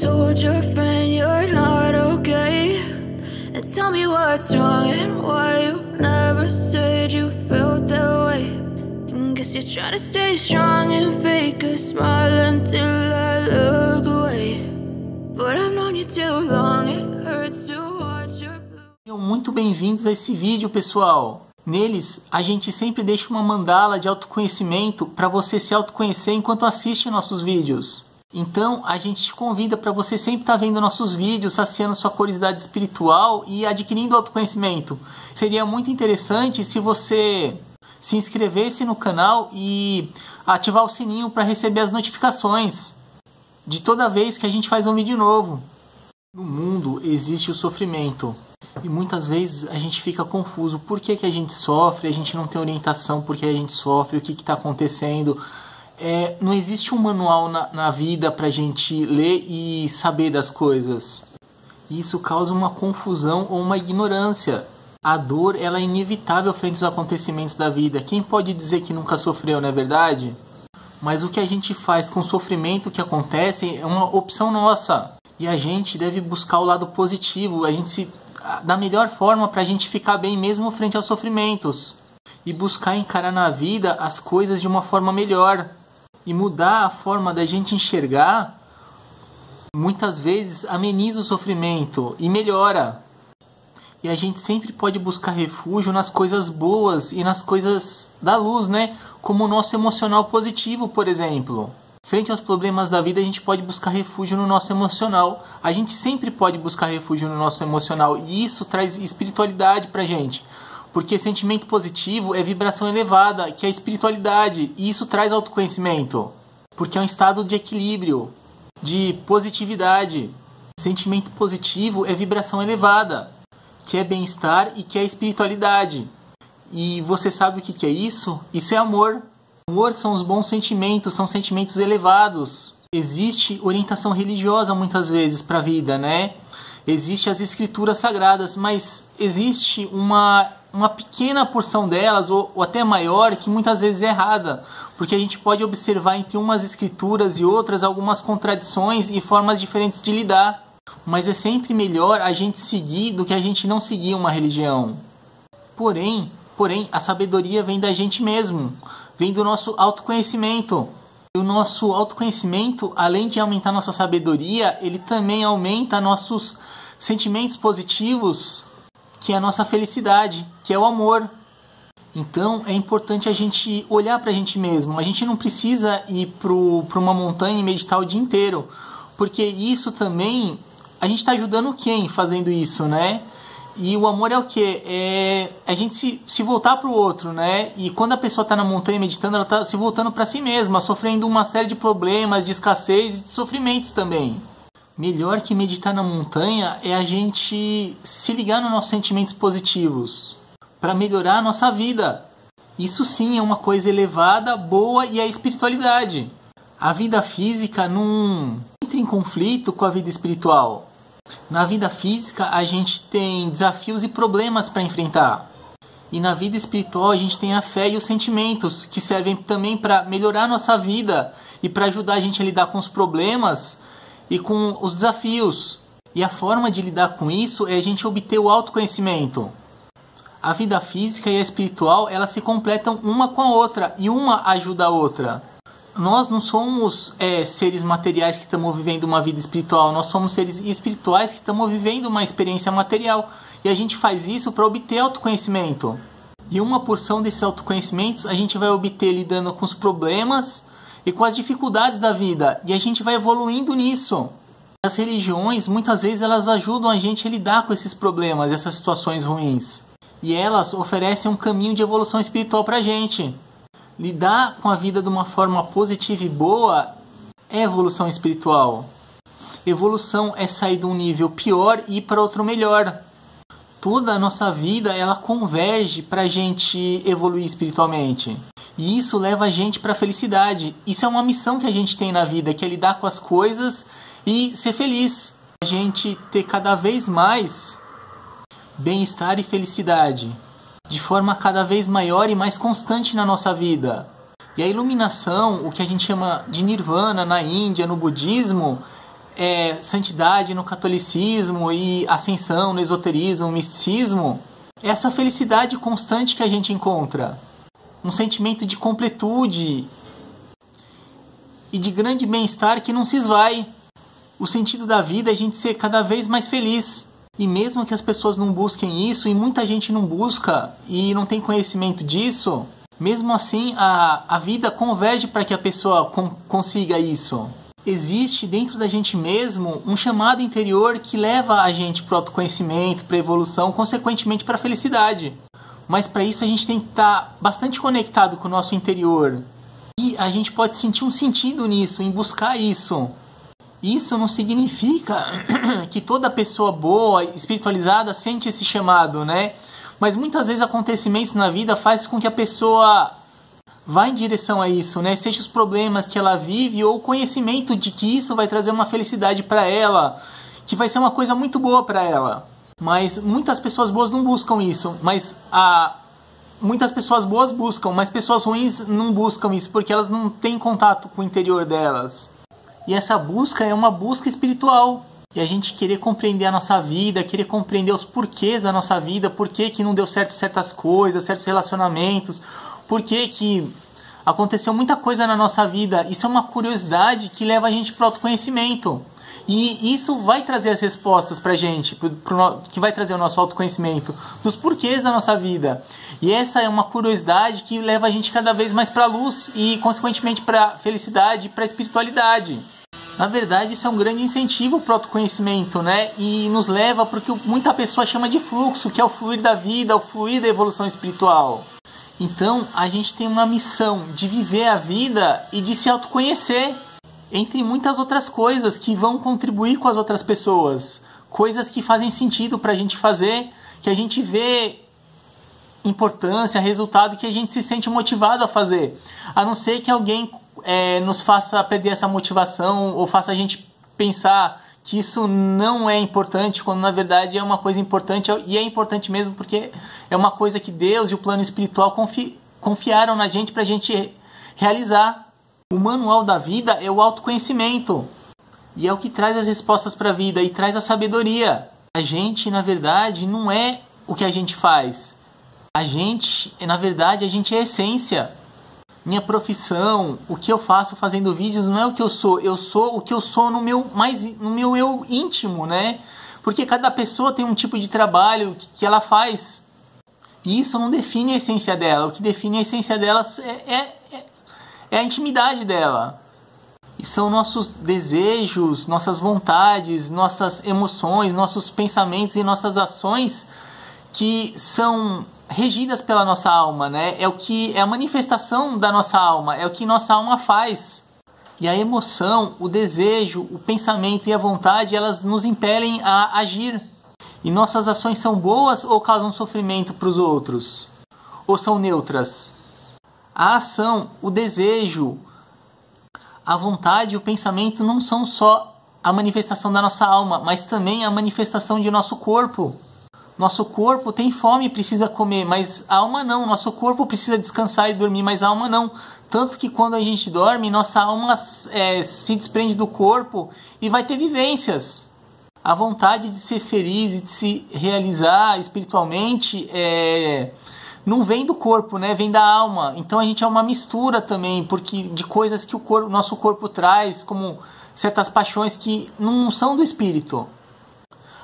told your friend you're not okay? And tell me what's wrong and why you never said you felt that way. And guess you're trying to stay strong and fake a smile until I look away. But I've known you too long, it hurts to watch your blue. Muito bem-vindos a esse vídeo, pessoal. Neles, a gente sempre deixa uma mandala de autoconhecimento para você se autoconhecer enquanto assiste nossos vídeos. Então, a gente te convida para você sempre estar tá vendo nossos vídeos, saciando sua curiosidade espiritual e adquirindo autoconhecimento. Seria muito interessante se você se inscrevesse no canal e ativar o sininho para receber as notificações de toda vez que a gente faz um vídeo novo. No mundo existe o sofrimento e muitas vezes a gente fica confuso. Por que, que a gente sofre? A gente não tem orientação por que a gente sofre, o que está acontecendo é, não existe um manual na, na vida para a gente ler e saber das coisas. Isso causa uma confusão ou uma ignorância. A dor ela é inevitável frente aos acontecimentos da vida. Quem pode dizer que nunca sofreu, não é verdade? Mas o que a gente faz com o sofrimento que acontece é uma opção nossa. E a gente deve buscar o lado positivo, a gente se da melhor forma para a gente ficar bem mesmo frente aos sofrimentos e buscar encarar na vida as coisas de uma forma melhor e mudar a forma da gente enxergar, muitas vezes ameniza o sofrimento e melhora. E a gente sempre pode buscar refúgio nas coisas boas e nas coisas da luz, né? Como o nosso emocional positivo, por exemplo. Frente aos problemas da vida, a gente pode buscar refúgio no nosso emocional. A gente sempre pode buscar refúgio no nosso emocional e isso traz espiritualidade pra gente. Porque sentimento positivo é vibração elevada, que é espiritualidade, e isso traz autoconhecimento. Porque é um estado de equilíbrio, de positividade. Sentimento positivo é vibração elevada, que é bem-estar e que é espiritualidade. E você sabe o que, é isso? Isso é amor. Amor são os bons sentimentos, são sentimentos elevados. Existe orientação religiosa muitas vezes para a vida, né? Existe as escrituras sagradas, mas existe uma uma pequena porção delas, ou, ou, até maior, que muitas vezes é errada, porque a gente pode observar entre umas escrituras e outras algumas contradições e formas diferentes de lidar. Mas é sempre melhor a gente seguir do que a gente não seguir uma religião. Porém, porém, a sabedoria vem da gente mesmo, vem do nosso autoconhecimento. E o nosso autoconhecimento, além de aumentar nossa sabedoria, ele também aumenta nossos sentimentos positivos que é a nossa felicidade, que é o amor. Então é importante a gente olhar para a gente mesmo. A gente não precisa ir para uma montanha e meditar o dia inteiro, porque isso também a gente está ajudando quem fazendo isso, né? E o amor é o que? É a gente se, se voltar para o outro, né? E quando a pessoa está na montanha meditando, ela está se voltando para si mesma, sofrendo uma série de problemas, de escassez e de sofrimentos também melhor que meditar na montanha é a gente se ligar nos nossos sentimentos positivos para melhorar a nossa vida. Isso sim é uma coisa elevada, boa e a espiritualidade. A vida física não entra em conflito com a vida espiritual. Na vida física a gente tem desafios e problemas para enfrentar. E na vida espiritual a gente tem a fé e os sentimentos que servem também para melhorar a nossa vida e para ajudar a gente a lidar com os problemas e com os desafios. E a forma de lidar com isso é a gente obter o autoconhecimento. A vida física e a espiritual, elas se completam uma com a outra e uma ajuda a outra. Nós não somos é, seres materiais que estamos vivendo uma vida espiritual, nós somos seres espirituais que estamos vivendo uma experiência material. E a gente faz isso para obter autoconhecimento. E uma porção desses autoconhecimentos a gente vai obter lidando com os problemas e com as dificuldades da vida, e a gente vai evoluindo nisso. As religiões, muitas vezes, elas ajudam a gente a lidar com esses problemas, essas situações ruins. E elas oferecem um caminho de evolução espiritual para a gente. Lidar com a vida de uma forma positiva e boa é evolução espiritual. Evolução é sair de um nível pior e ir para outro melhor. Toda a nossa vida ela converge para a gente evoluir espiritualmente. E isso leva a gente para a felicidade. Isso é uma missão que a gente tem na vida, que é lidar com as coisas e ser feliz. A gente ter cada vez mais bem-estar e felicidade, de forma cada vez maior e mais constante na nossa vida. E a iluminação, o que a gente chama de nirvana na Índia, no budismo, é, santidade no catolicismo e ascensão no esoterismo, misticismo, essa felicidade constante que a gente encontra. Um sentimento de completude e de grande bem-estar que não se esvai. O sentido da vida é a gente ser cada vez mais feliz. E mesmo que as pessoas não busquem isso, e muita gente não busca e não tem conhecimento disso, mesmo assim a, a vida converge para que a pessoa com, consiga isso. Existe dentro da gente mesmo um chamado interior que leva a gente para o autoconhecimento, para a evolução, consequentemente para a felicidade. Mas para isso a gente tem que estar tá bastante conectado com o nosso interior. E a gente pode sentir um sentido nisso, em buscar isso. Isso não significa que toda pessoa boa, espiritualizada, sente esse chamado, né? Mas muitas vezes acontecimentos na vida faz com que a pessoa vá em direção a isso, né? Seja os problemas que ela vive ou o conhecimento de que isso vai trazer uma felicidade para ela, que vai ser uma coisa muito boa para ela. Mas muitas pessoas boas não buscam isso, mas a muitas pessoas boas buscam, mas pessoas ruins não buscam isso porque elas não têm contato com o interior delas. E essa busca é uma busca espiritual. E a gente querer compreender a nossa vida, querer compreender os porquês da nossa vida, por que, que não deu certo certas coisas, certos relacionamentos, por que, que aconteceu muita coisa na nossa vida. Isso é uma curiosidade que leva a gente para o autoconhecimento. E isso vai trazer as respostas para a gente, pro, pro, que vai trazer o nosso autoconhecimento dos porquês da nossa vida. E essa é uma curiosidade que leva a gente cada vez mais para luz e, consequentemente, para felicidade, para espiritualidade. Na verdade, isso é um grande incentivo para o autoconhecimento, né? E nos leva o que muita pessoa chama de fluxo, que é o fluir da vida, o fluir da evolução espiritual. Então, a gente tem uma missão de viver a vida e de se autoconhecer, entre muitas outras coisas que vão contribuir com as outras pessoas, coisas que fazem sentido para a gente fazer, que a gente vê importância, resultado que a gente se sente motivado a fazer. A não ser que alguém é, nos faça perder essa motivação ou faça a gente pensar que isso não é importante, quando na verdade é uma coisa importante e é importante mesmo porque é uma coisa que Deus e o plano espiritual confi confiaram na gente para a gente realizar. O manual da vida é o autoconhecimento e é o que traz as respostas para a vida e traz a sabedoria. A gente, na verdade, não é o que a gente faz. A gente, na verdade, a gente é essência minha profissão, o que eu faço fazendo vídeos não é o que eu sou, eu sou o que eu sou no meu mais no meu eu íntimo, né? Porque cada pessoa tem um tipo de trabalho que ela faz. E isso não define a essência dela. O que define a essência dela é, é, é, a intimidade dela. E são nossos desejos, nossas vontades, nossas emoções, nossos pensamentos e nossas ações que são regidas pela nossa alma, né? É o que é a manifestação da nossa alma, é o que nossa alma faz. E a emoção, o desejo, o pensamento e a vontade, elas nos impelem a agir. E nossas ações são boas ou causam sofrimento para os outros? Ou são neutras? A ação, o desejo, a vontade e o pensamento não são só a manifestação da nossa alma, mas também a manifestação de nosso corpo. Nosso corpo tem fome e precisa comer, mas a alma não. Nosso corpo precisa descansar e dormir, mas a alma não. Tanto que quando a gente dorme, nossa alma é, se desprende do corpo e vai ter vivências. A vontade de ser feliz e de se realizar espiritualmente é, não vem do corpo, né? Vem da alma. Então a gente é uma mistura também, porque de coisas que o corpo, nosso corpo traz, como certas paixões que não são do espírito.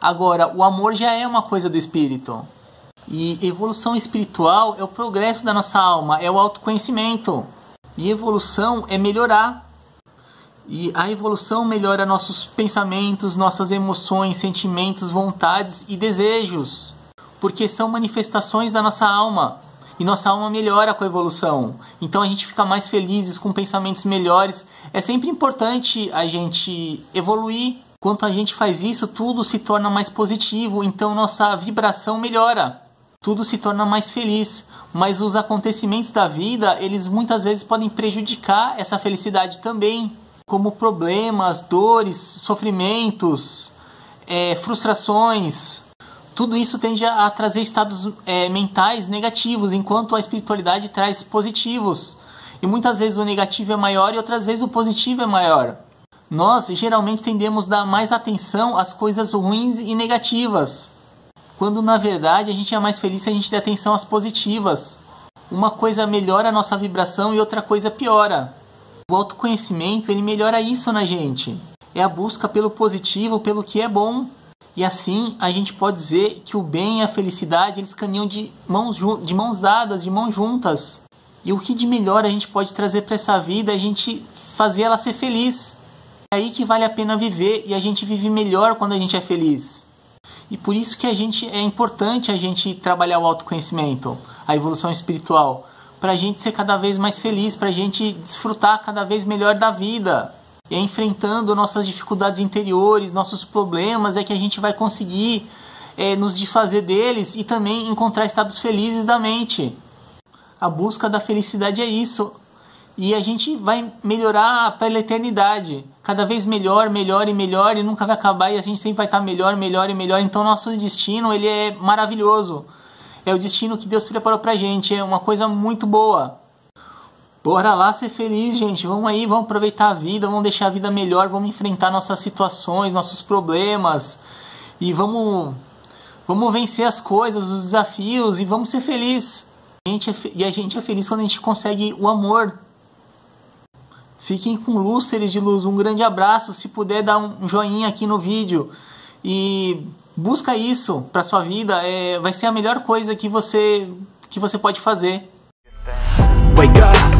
Agora, o amor já é uma coisa do espírito. E evolução espiritual é o progresso da nossa alma, é o autoconhecimento. E evolução é melhorar. E a evolução melhora nossos pensamentos, nossas emoções, sentimentos, vontades e desejos. Porque são manifestações da nossa alma. E nossa alma melhora com a evolução. Então a gente fica mais felizes, com pensamentos melhores. É sempre importante a gente evoluir Quanto a gente faz isso, tudo se torna mais positivo, então nossa vibração melhora. Tudo se torna mais feliz, mas os acontecimentos da vida, eles muitas vezes podem prejudicar essa felicidade também, como problemas, dores, sofrimentos, é, frustrações. Tudo isso tende a, trazer estados é, mentais negativos, enquanto a espiritualidade traz positivos. E muitas vezes o negativo é maior e outras vezes o positivo é maior. nós geralmente tendemos a dar mais atenção às coisas ruins e negativas, quando na verdade a gente é mais feliz se a gente der atenção às positivas. Uma coisa melhora a nossa vibração e outra coisa piora. O autoconhecimento ele melhora isso na gente. É a busca pelo positivo, pelo que é bom. E assim a gente pode dizer que o bem e a felicidade eles caminham de mãos, de mãos dadas, de mãos juntas. E o que de melhor a gente pode trazer para essa vida é a gente fazer ela ser feliz. É aí que vale a pena viver e a gente vive melhor quando a gente é feliz. E por isso que a gente é importante a gente trabalhar o autoconhecimento, a evolução espiritual, para a gente ser cada vez mais feliz, para a gente desfrutar cada vez melhor da vida. E é enfrentando nossas dificuldades interiores, nossos problemas, é que a gente vai conseguir é, nos desfazer deles e também encontrar estados felizes da mente. A busca da felicidade é isso. E a gente vai melhorar pela eternidade. Cada vez melhor, melhor e melhor e nunca vai acabar e a gente sempre vai estar melhor, melhor e melhor. Então nosso destino, ele é maravilhoso. É o destino que Deus preparou pra gente, é uma coisa muito boa. Bora lá ser feliz, gente. Vamos aí, vamos aproveitar a vida, vamos deixar a vida melhor, vamos enfrentar nossas situações, nossos problemas e vamos vamos vencer as coisas, os desafios e vamos ser felizes. É, e a gente é feliz quando a gente consegue o amor. Fiquem com luz, seres de luz. Um grande abraço. Se puder, dar um joinha aqui no vídeo. E busca isso para sua vida. É, vai ser a melhor coisa que você, que você pode fazer. Wake up.